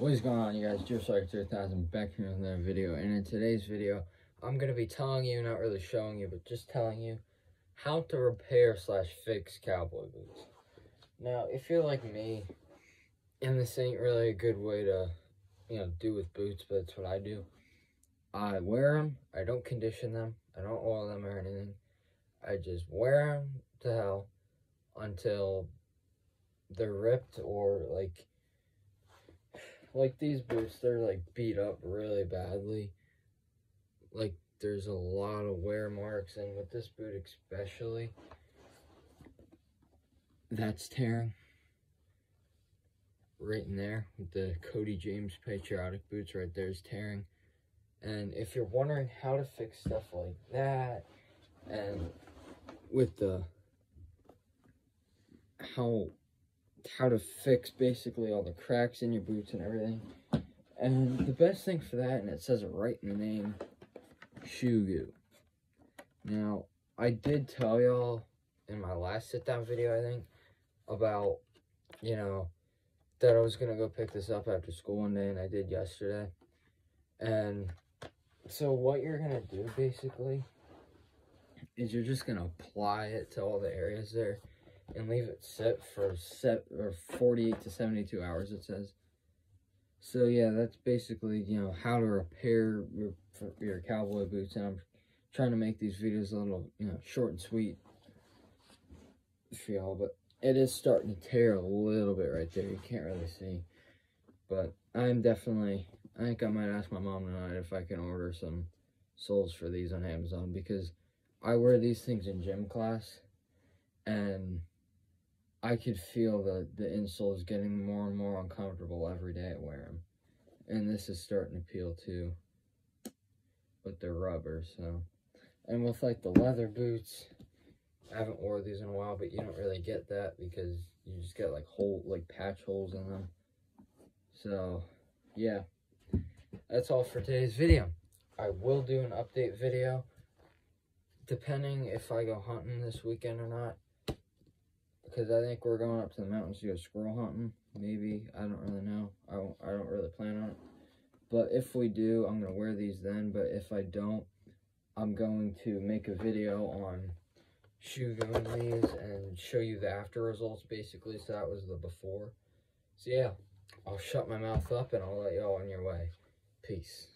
What is going on you guys? Joe Sark 3000 back here with another video and in today's video I'm going to be telling you, not really showing you, but just telling you how to repair slash fix cowboy boots. Now if you're like me and this ain't really a good way to you know do with boots but it's what I do. I wear them, I don't condition them, I don't oil them or anything. I just wear them to hell until they're ripped or like like these boots, they're like beat up really badly. Like there's a lot of wear marks, and with this boot especially, that's tearing. Right in there with the Cody James Patriotic boots right there is tearing. And if you're wondering how to fix stuff like that, and with the how how to fix basically all the cracks in your boots and everything. And the best thing for that, and it says it right in the name, Shoe Goo. Now, I did tell y'all in my last sit-down video, I think, about, you know, that I was going to go pick this up after school one day, and I did yesterday. And so what you're going to do, basically, is you're just going to apply it to all the areas there and leave it set for set or 48 to 72 hours it says. So yeah that's basically you know how to repair your your cowboy boots and i'm trying to make these videos a little you know short and sweet for y'all but it is starting to tear a little bit right there. You can't really see. But i'm definitely i think i might ask my mom tonight if i can order some soles for these on amazon because i wear these things in gym class and I could feel that the the insoles getting more and more uncomfortable every day I wear them, and this is starting to peel too. But they're rubber, so. And with like the leather boots, I haven't wore these in a while, but you don't really get that because you just get like hole like patch holes in them. So, yeah, that's all for today's video. I will do an update video, depending if I go hunting this weekend or not because I think we're going up to the mountains to go squirrel hunting. Maybe I don't really know. I don't, I don't really plan on it. But if we do, I'm gonna wear these then. But if I don't, I'm going to make a video on shoe going these and show you the after results basically. So that was the before. So yeah, I'll shut my mouth up and I'll let y'all on your way. Peace.